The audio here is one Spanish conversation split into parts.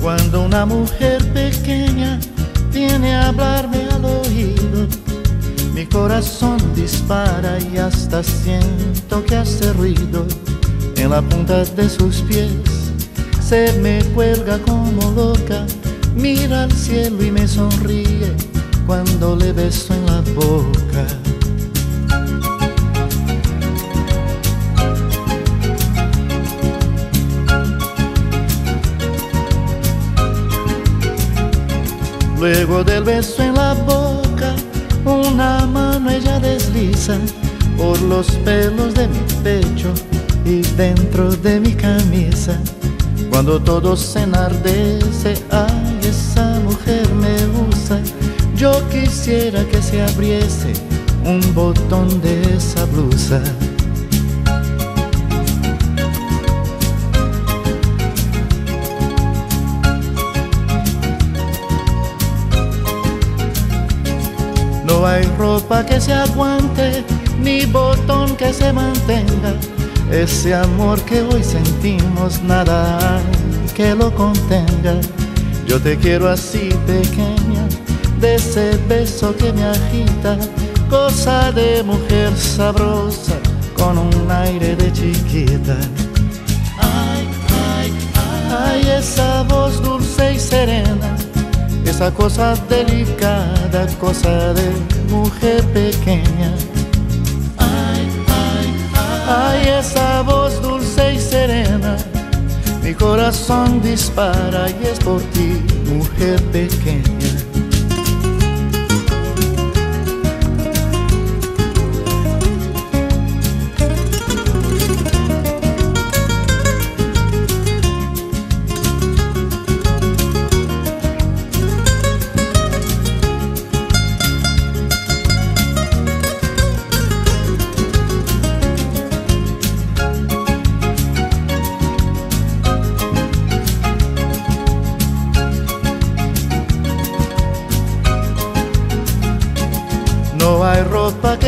Cuando una mujer pequeña viene a hablarme al oído, mi corazón dispara y hasta siento que hace ruido en la punta de sus pies. Se me cuelga como loca, mira al cielo y me sonríe cuando le beso en la boca. Luego del beso en la boca, una mano ella desliza por los pelos de mi pecho y dentro de mi camisa. Cuando todo se enardece, ay, quisiera que se abriese un botón de esa blusa. No hay ropa que se aguante, ni botón que se mantenga. Ese amor que hoy sentimos, nada que lo contenga. Yo te quiero así pequeña, de ese beso que me agita, cosa de mujer sabrosa, con un aire de chiquita. Ay, ay, ay, ay esa voz dulce y serena esa cosa delicada, cosa de mujer pequeña. Ay, ay, ay, esa voz dulce y serena, mi corazón dispara y es por ti, mujer pequeña.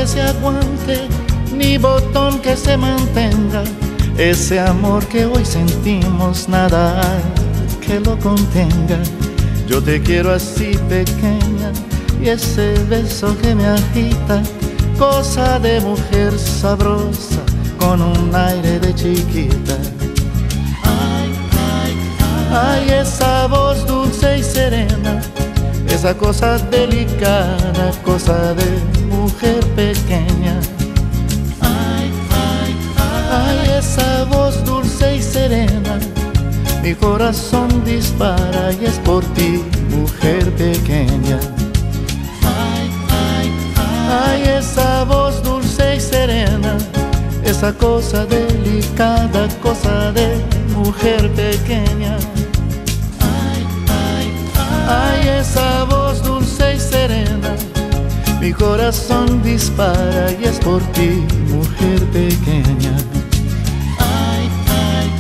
Que se aguante, ni botón que se mantenga. Ese amor que hoy sentimos, nada hay que lo contenga. Yo te quiero así pequeña y ese beso que me agita, cosa de mujer sabrosa con un aire de chiquita. Ay, ay, ay, ay esa voz dulce y serena esa cosa delicada, cosa de mujer pequeña. Ay, ay, ay, esa voz dulce y serena, mi corazón dispara y es por ti, mujer pequeña. Ay, ay, ay, esa voz dulce y serena, esa cosa delicada, cosa de mujer pequeña. Ay, esa voz dulce y serena, mi corazón dispara y es por ti, mujer pequeña. Ay, ay,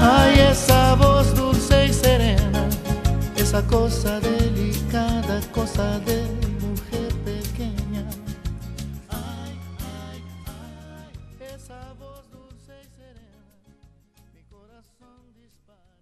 ay, esa voz dulce y serena, esa cosa delicada, cosa de mujer pequeña. Ay, ay, ay, esa voz dulce y serena, mi corazón dispara.